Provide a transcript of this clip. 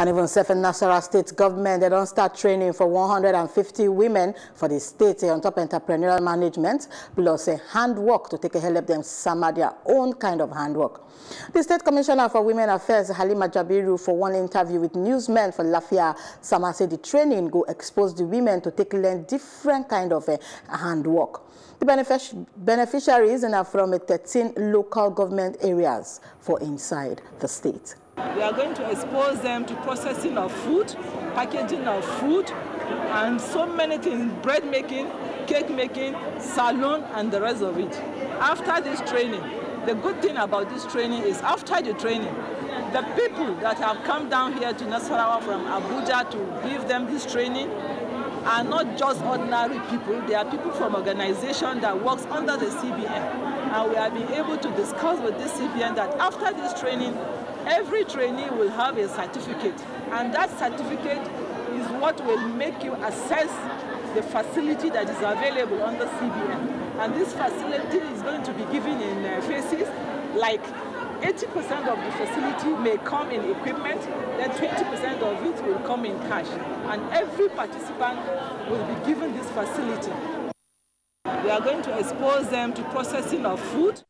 And even Sefen National state government, they don't start training for 150 women for the state on top entrepreneurial management, plus a handwork to take a help them some of their own kind of handwork. The State Commissioner for Women Affairs, Halima Jabiru, for one interview with newsmen for Lafia, Sama said the training go expose the women to take learn different kind of uh, handwork. The benefic beneficiaries are from 13 local government areas for inside the state. We are going to expose them to processing of food, packaging of food, and so many things, bread making, cake making, salon, and the rest of it. After this training, the good thing about this training is after the training, the people that have come down here to Nasarawa from Abuja to give them this training are not just ordinary people, they are people from organization that works under the CBN. And we have been able to discuss with this CBN that after this training, every trainee will have a certificate. And that certificate is what will make you assess the facility that is available under CBN. And this facility is going to be given in uh, phases like 80% of the facility may come in equipment, then 20% of it will come in cash. And every participant will be given this facility. We are going to expose them to processing of food,